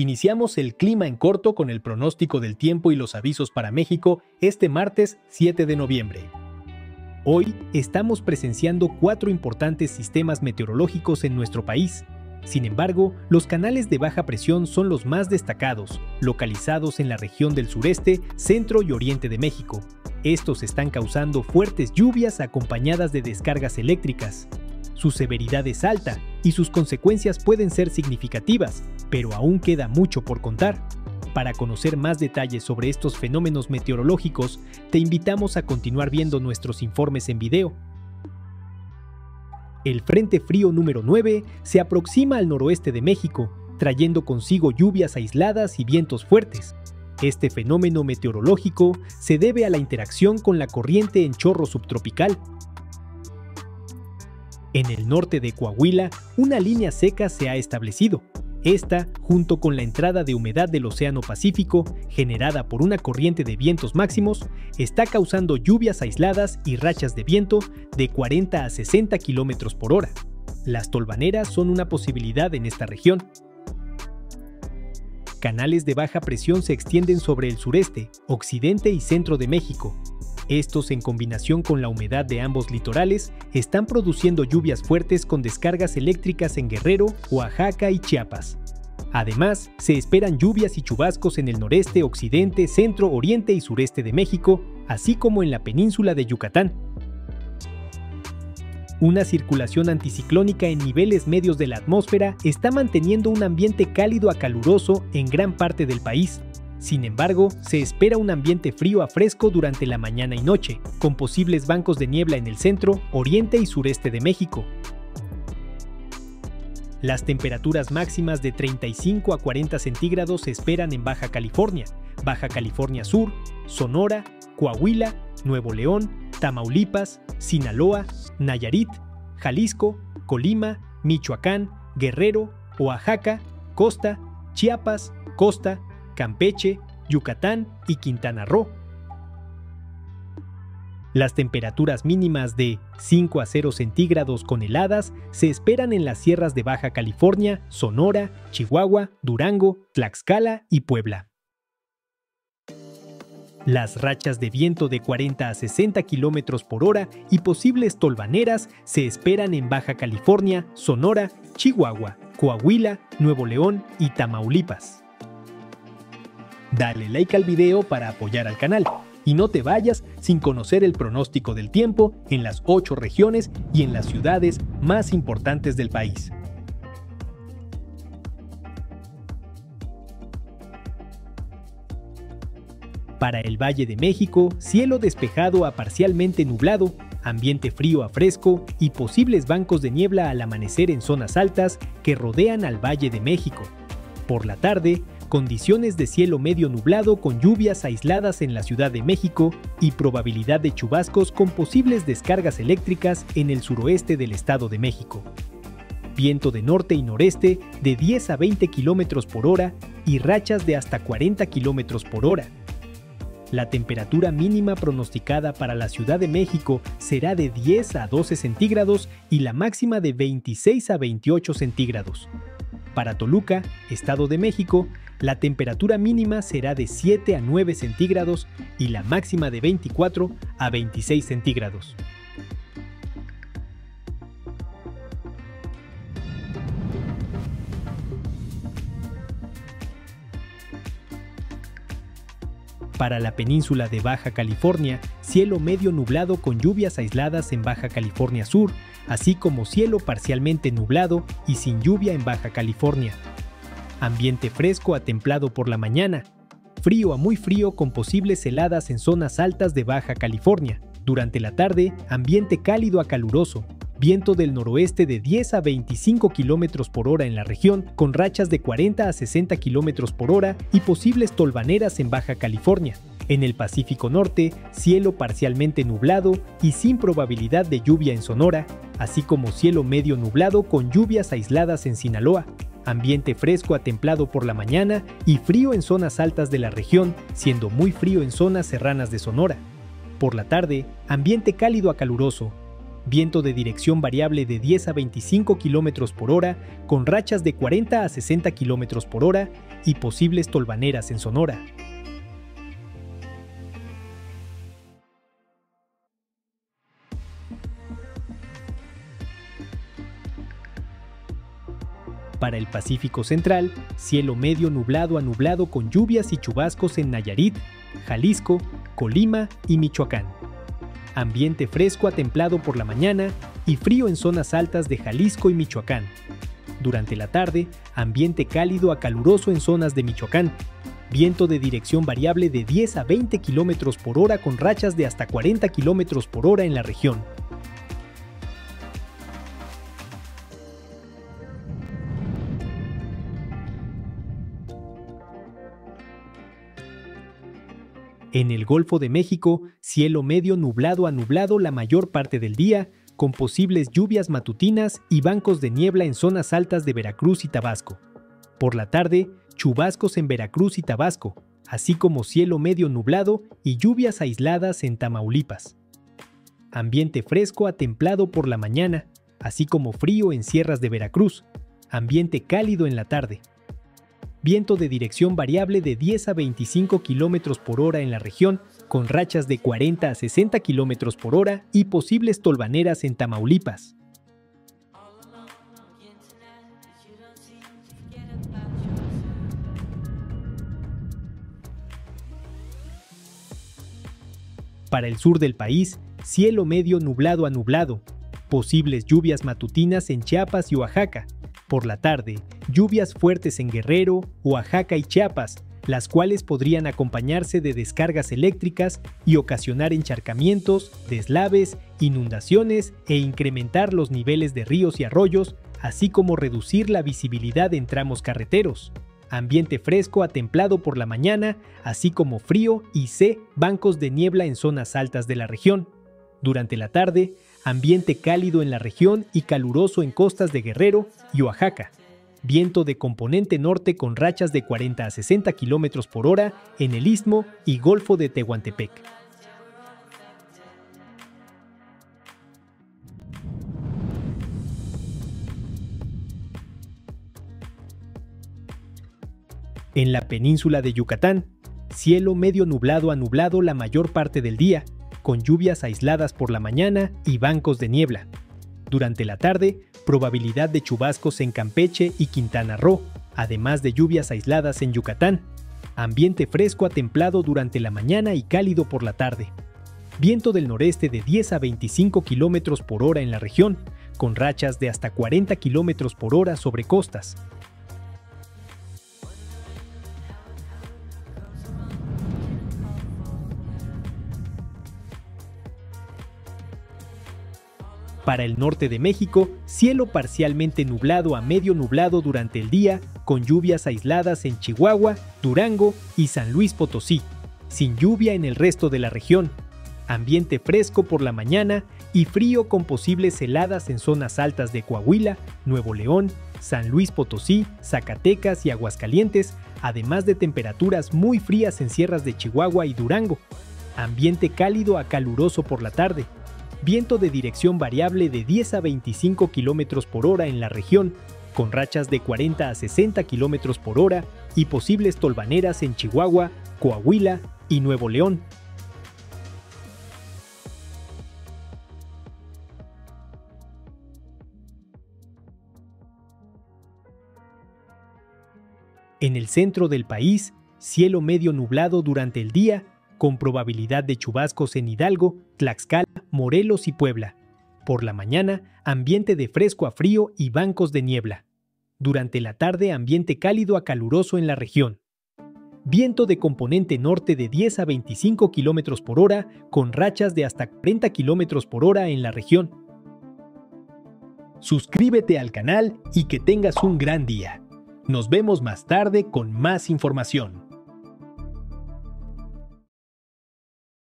Iniciamos el clima en corto con el pronóstico del tiempo y los avisos para México este martes 7 de noviembre. Hoy estamos presenciando cuatro importantes sistemas meteorológicos en nuestro país. Sin embargo, los canales de baja presión son los más destacados, localizados en la región del sureste, centro y oriente de México. Estos están causando fuertes lluvias acompañadas de descargas eléctricas, su severidad es alta y sus consecuencias pueden ser significativas, pero aún queda mucho por contar. Para conocer más detalles sobre estos fenómenos meteorológicos, te invitamos a continuar viendo nuestros informes en video. El Frente Frío número 9 se aproxima al noroeste de México, trayendo consigo lluvias aisladas y vientos fuertes. Este fenómeno meteorológico se debe a la interacción con la corriente en chorro subtropical, en el norte de Coahuila, una línea seca se ha establecido. Esta, junto con la entrada de humedad del Océano Pacífico, generada por una corriente de vientos máximos, está causando lluvias aisladas y rachas de viento de 40 a 60 km por hora. Las tolvaneras son una posibilidad en esta región. Canales de baja presión se extienden sobre el sureste, occidente y centro de México, estos, en combinación con la humedad de ambos litorales, están produciendo lluvias fuertes con descargas eléctricas en Guerrero, Oaxaca y Chiapas. Además, se esperan lluvias y chubascos en el noreste, occidente, centro, oriente y sureste de México, así como en la península de Yucatán. Una circulación anticiclónica en niveles medios de la atmósfera está manteniendo un ambiente cálido a caluroso en gran parte del país, sin embargo, se espera un ambiente frío a fresco durante la mañana y noche, con posibles bancos de niebla en el centro, oriente y sureste de México. Las temperaturas máximas de 35 a 40 centígrados se esperan en Baja California, Baja California Sur, Sonora, Coahuila, Nuevo León, Tamaulipas, Sinaloa, Nayarit, Jalisco, Colima, Michoacán, Guerrero, Oaxaca, Costa, Chiapas, Costa, Campeche, Yucatán y Quintana Roo. Las temperaturas mínimas de 5 a 0 centígrados con heladas se esperan en las sierras de Baja California, Sonora, Chihuahua, Durango, Tlaxcala y Puebla. Las rachas de viento de 40 a 60 km por hora y posibles tolvaneras se esperan en Baja California, Sonora, Chihuahua, Coahuila, Nuevo León y Tamaulipas. Dale like al video para apoyar al canal y no te vayas sin conocer el pronóstico del tiempo en las 8 regiones y en las ciudades más importantes del país. Para el Valle de México, cielo despejado a parcialmente nublado, ambiente frío a fresco y posibles bancos de niebla al amanecer en zonas altas que rodean al Valle de México. Por la tarde, condiciones de cielo medio nublado con lluvias aisladas en la Ciudad de México y probabilidad de chubascos con posibles descargas eléctricas en el suroeste del Estado de México. Viento de norte y noreste de 10 a 20 km por hora y rachas de hasta 40 km por hora. La temperatura mínima pronosticada para la Ciudad de México será de 10 a 12 centígrados y la máxima de 26 a 28 centígrados. Para Toluca, Estado de México, la temperatura mínima será de 7 a 9 centígrados y la máxima de 24 a 26 centígrados. Para la península de Baja California, cielo medio nublado con lluvias aisladas en Baja California Sur, así como cielo parcialmente nublado y sin lluvia en Baja California, Ambiente fresco a templado por la mañana. Frío a muy frío con posibles heladas en zonas altas de Baja California. Durante la tarde, ambiente cálido a caluroso. Viento del noroeste de 10 a 25 km por hora en la región, con rachas de 40 a 60 km por hora y posibles tolvaneras en Baja California. En el Pacífico Norte, cielo parcialmente nublado y sin probabilidad de lluvia en Sonora, así como cielo medio nublado con lluvias aisladas en Sinaloa ambiente fresco a templado por la mañana y frío en zonas altas de la región, siendo muy frío en zonas serranas de Sonora. Por la tarde, ambiente cálido a caluroso, viento de dirección variable de 10 a 25 km por hora, con rachas de 40 a 60 km por hora y posibles tolvaneras en Sonora. Para el Pacífico Central, cielo medio nublado a nublado con lluvias y chubascos en Nayarit, Jalisco, Colima y Michoacán. Ambiente fresco a templado por la mañana y frío en zonas altas de Jalisco y Michoacán. Durante la tarde, ambiente cálido a caluroso en zonas de Michoacán. Viento de dirección variable de 10 a 20 km por hora con rachas de hasta 40 km por hora en la región. En el Golfo de México, cielo medio nublado a nublado la mayor parte del día, con posibles lluvias matutinas y bancos de niebla en zonas altas de Veracruz y Tabasco. Por la tarde, chubascos en Veracruz y Tabasco, así como cielo medio nublado y lluvias aisladas en Tamaulipas. Ambiente fresco a templado por la mañana, así como frío en sierras de Veracruz. Ambiente cálido en la tarde viento de dirección variable de 10 a 25 km por hora en la región, con rachas de 40 a 60 km por hora y posibles tolvaneras en Tamaulipas. Para el sur del país, cielo medio nublado a nublado, posibles lluvias matutinas en Chiapas y Oaxaca, por la tarde, lluvias fuertes en Guerrero, Oaxaca y Chiapas, las cuales podrían acompañarse de descargas eléctricas y ocasionar encharcamientos, deslaves, inundaciones e incrementar los niveles de ríos y arroyos, así como reducir la visibilidad en tramos carreteros. Ambiente fresco a templado por la mañana, así como frío y C, bancos de niebla en zonas altas de la región. Durante la tarde, ambiente cálido en la región y caluroso en costas de Guerrero y Oaxaca. Viento de componente norte con rachas de 40 a 60 km por hora en el istmo y golfo de Tehuantepec. En la península de Yucatán, cielo medio nublado a nublado la mayor parte del día, con lluvias aisladas por la mañana y bancos de niebla. Durante la tarde, probabilidad de chubascos en Campeche y Quintana Roo, además de lluvias aisladas en Yucatán. Ambiente fresco a templado durante la mañana y cálido por la tarde. Viento del noreste de 10 a 25 km por hora en la región, con rachas de hasta 40 km por hora sobre costas. Para el norte de México, cielo parcialmente nublado a medio nublado durante el día, con lluvias aisladas en Chihuahua, Durango y San Luis Potosí, sin lluvia en el resto de la región. Ambiente fresco por la mañana y frío con posibles heladas en zonas altas de Coahuila, Nuevo León, San Luis Potosí, Zacatecas y Aguascalientes, además de temperaturas muy frías en sierras de Chihuahua y Durango. Ambiente cálido a caluroso por la tarde, viento de dirección variable de 10 a 25 km por hora en la región, con rachas de 40 a 60 km por hora y posibles tolvaneras en Chihuahua, Coahuila y Nuevo León. En el centro del país, cielo medio nublado durante el día con probabilidad de chubascos en Hidalgo, Tlaxcala, Morelos y Puebla. Por la mañana, ambiente de fresco a frío y bancos de niebla. Durante la tarde, ambiente cálido a caluroso en la región. Viento de componente norte de 10 a 25 km por hora, con rachas de hasta 40 km por hora en la región. Suscríbete al canal y que tengas un gran día. Nos vemos más tarde con más información.